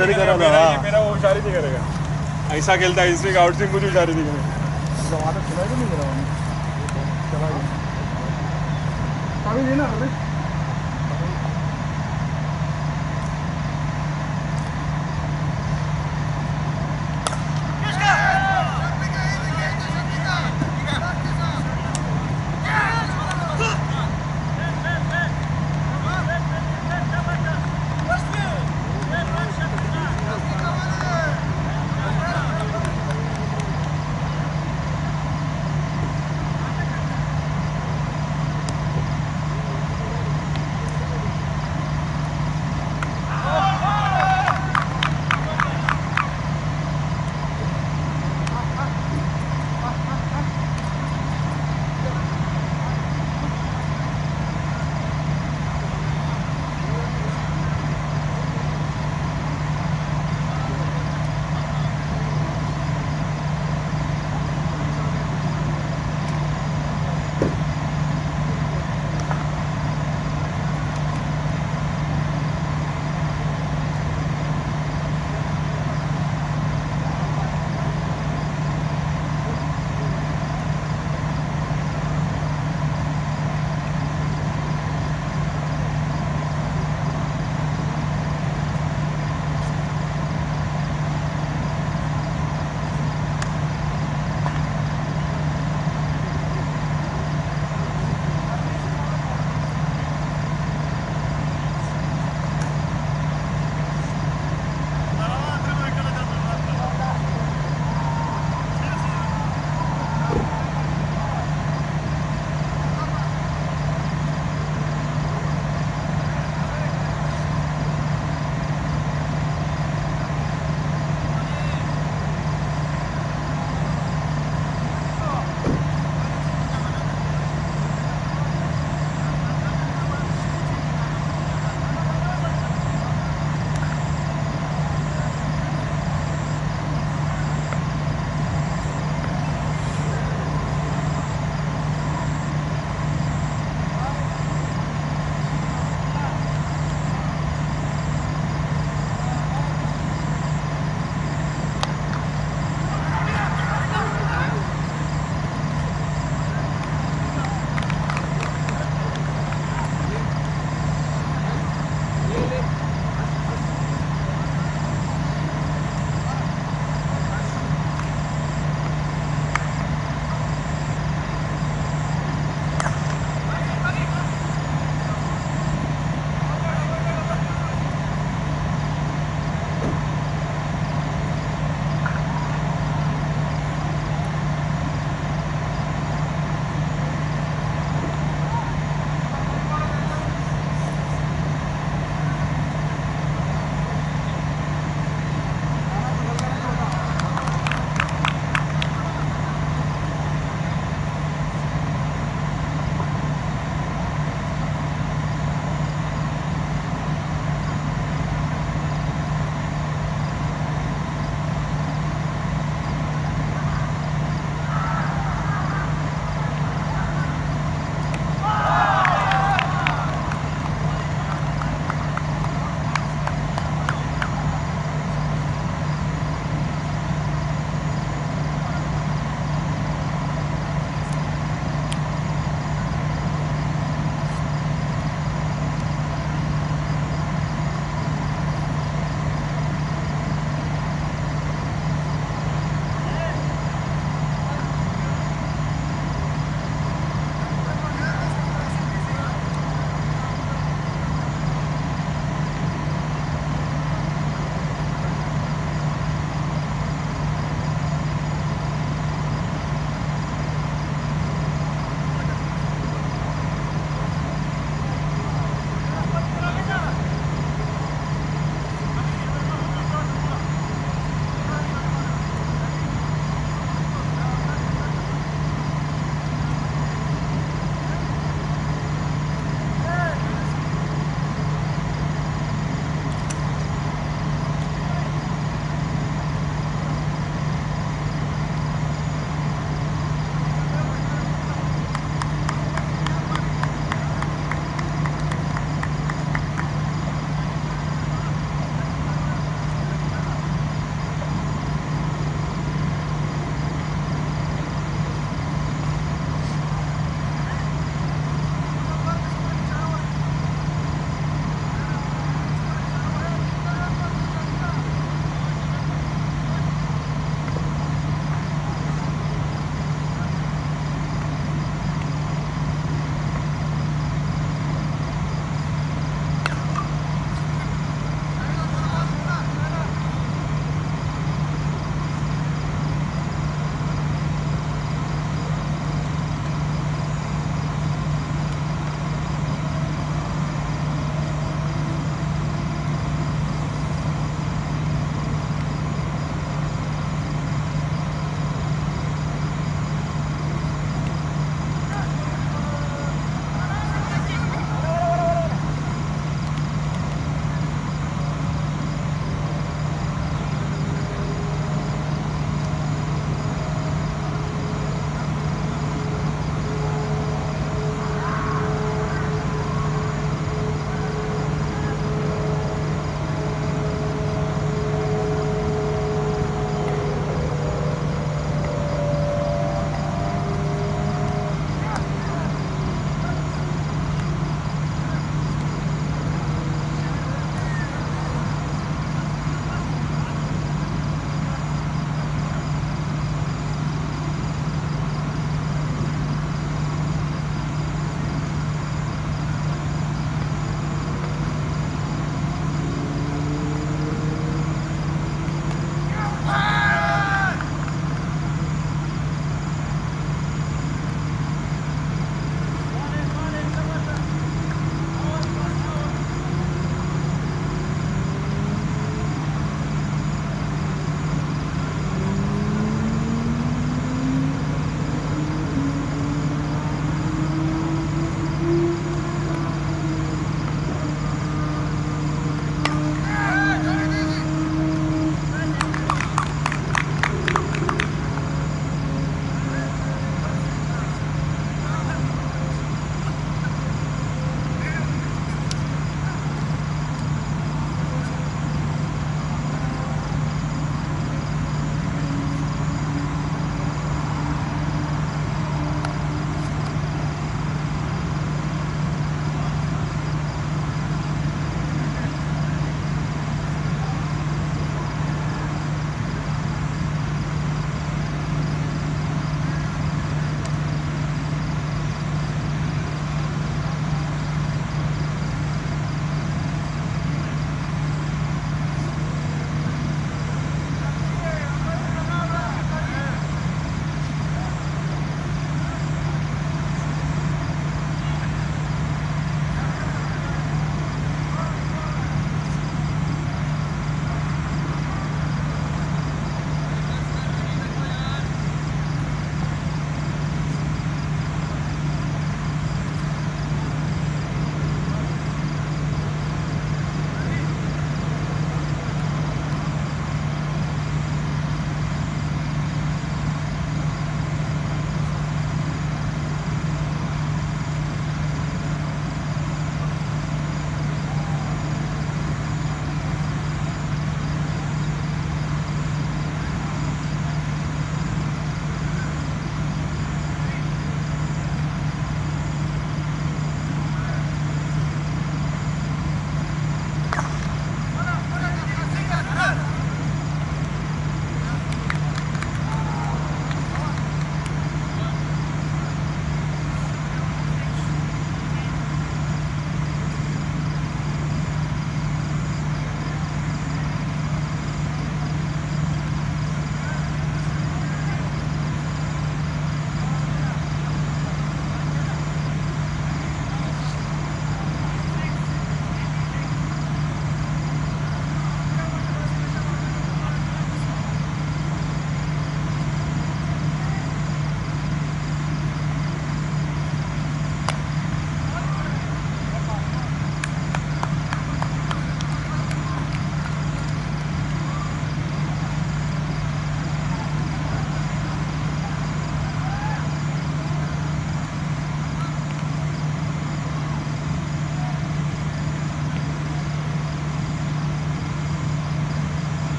है हाँ, होशियारी होशियारी करेगा, था, मेरा। मेरा वो होशियारी नहीं करेगा। ऐसा खेलता है इसमें आउट से कुछ होशियारी नहीं करेगा वहाँ तक चला नहीं चला गया।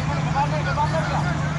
Devant le, devant le, devant le.